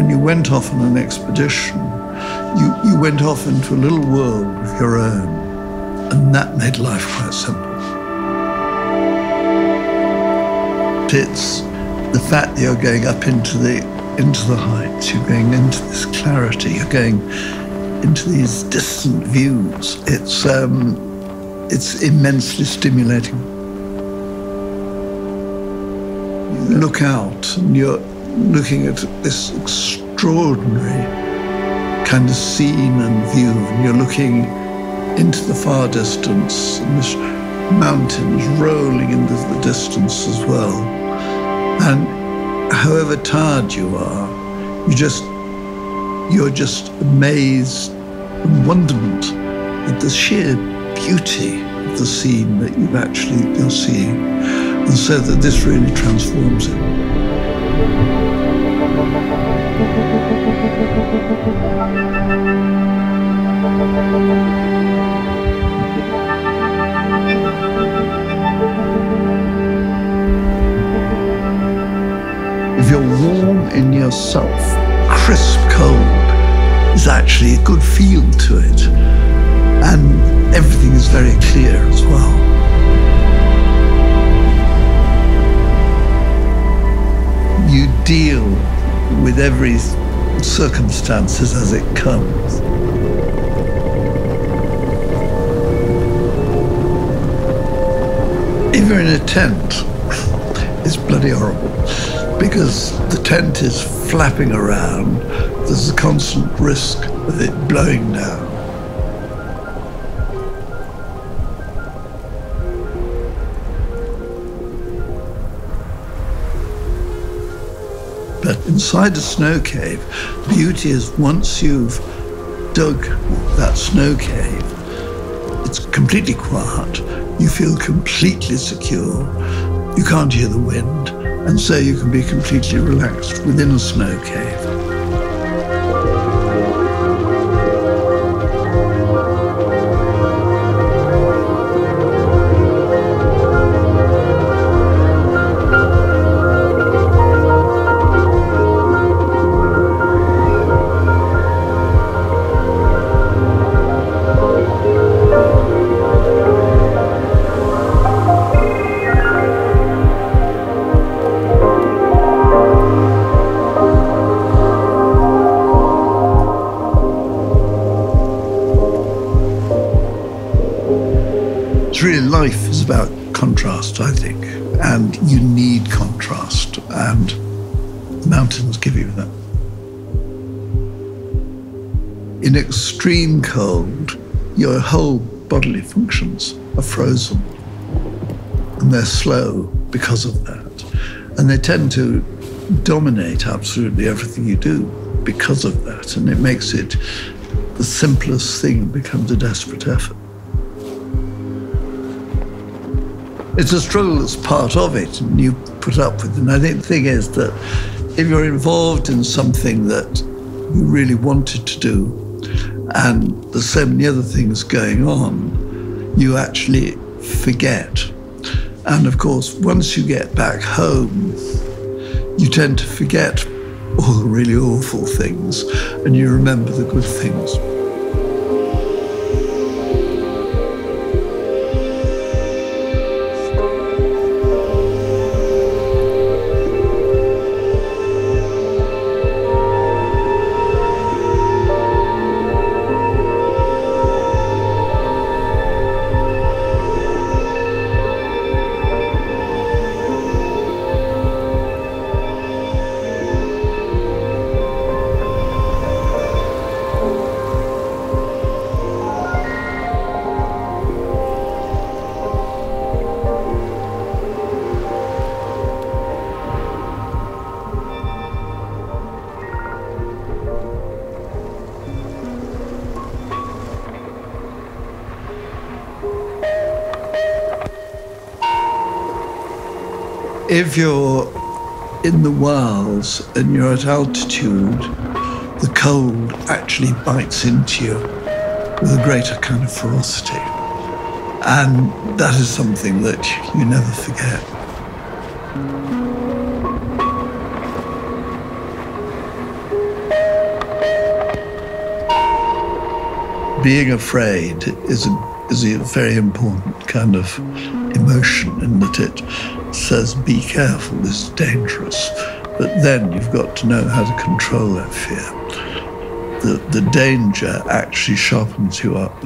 when you went off on an expedition, you, you went off into a little world of your own, and that made life quite simple. It's the fact that you're going up into the into the heights, you're going into this clarity, you're going into these distant views. It's um, it's immensely stimulating. You look out and you're looking at this extraordinary kind of scene and view, and you're looking into the far distance, and this mountains rolling into the distance as well. And however tired you are, you just you're just amazed and wonderment at the sheer beauty of the scene that you've actually you're seeing, and so that this really transforms it. In yourself, crisp cold is actually a good feel to it. And everything is very clear as well. You deal with every circumstances as it comes. If you're in a tent, it's bloody horrible because the tent is flapping around. There's a constant risk of it blowing down. But inside a snow cave, beauty is once you've dug that snow cave, it's completely quiet. You feel completely secure. You can't hear the wind. And so you can be completely relaxed within a snow cave. Life is about contrast, I think, and you need contrast, and mountains give you that. In extreme cold, your whole bodily functions are frozen, and they're slow because of that, and they tend to dominate absolutely everything you do because of that, and it makes it the simplest thing becomes a desperate effort. It's a struggle that's part of it and you put up with it. And I think the thing is that if you're involved in something that you really wanted to do and there's so many other things going on, you actually forget. And of course, once you get back home, you tend to forget all the really awful things and you remember the good things. if you're in the wilds and you're at altitude, the cold actually bites into you with a greater kind of ferocity. And that is something that you never forget. Being afraid is a, is a very important kind of emotion in that it says, be careful, this is dangerous. But then you've got to know how to control that fear. The, the danger actually sharpens you up.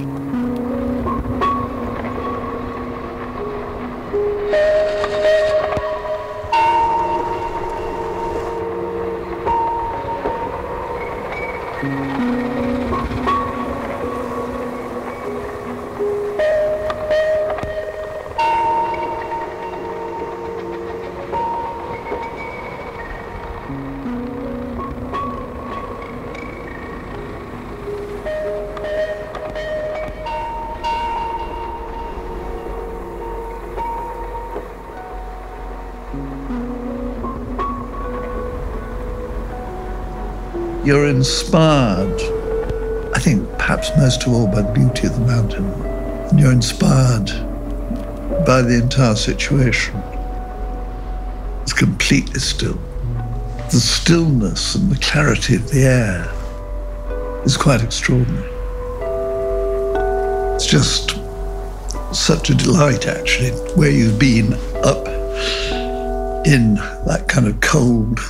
You're inspired, I think perhaps most of all by the beauty of the mountain. And you're inspired by the entire situation. It's completely still. The stillness and the clarity of the air is quite extraordinary. It's just such a delight, actually, where you've been up in that kind of cold,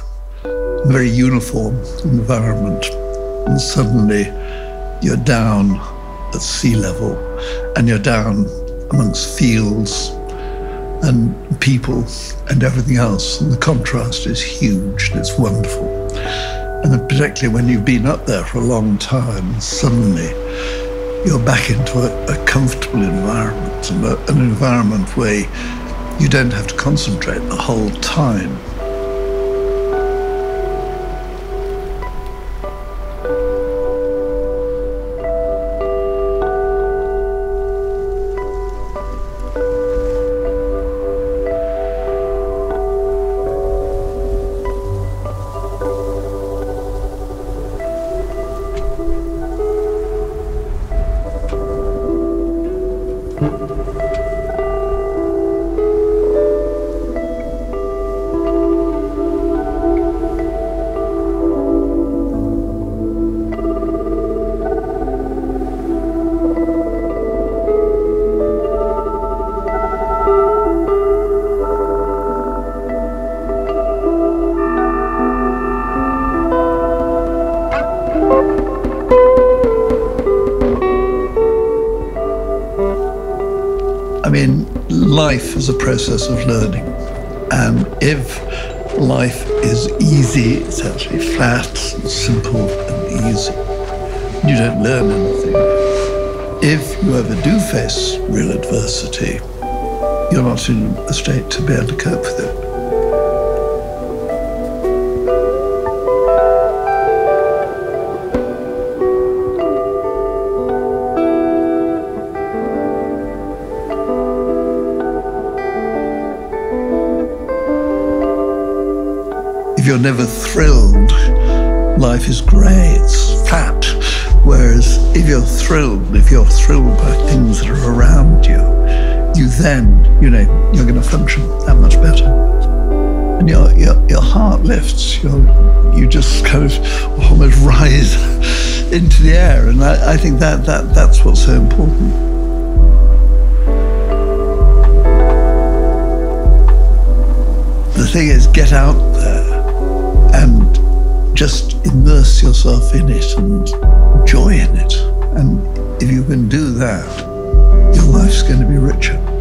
very uniform environment, and suddenly you're down at sea level and you're down amongst fields and people and everything else. And the contrast is huge and it's wonderful. And particularly when you've been up there for a long time, suddenly you're back into a, a comfortable environment, an environment where you don't have to concentrate the whole time. Life is a process of learning. And if life is easy, it's actually flat and simple and easy, you don't learn anything. If you ever do face real adversity, you're not in a state to be able to cope with it. You're never thrilled, life is grey, it's flat. Whereas if you're thrilled, if you're thrilled by things that are around you, you then, you know, you're going to function that much better. And your, your, your heart lifts, you you just kind of almost rise into the air. And I, I think that, that that's what's so important. The thing is, get out there just immerse yourself in it and joy in it. And if you can do that, your life's going to be richer.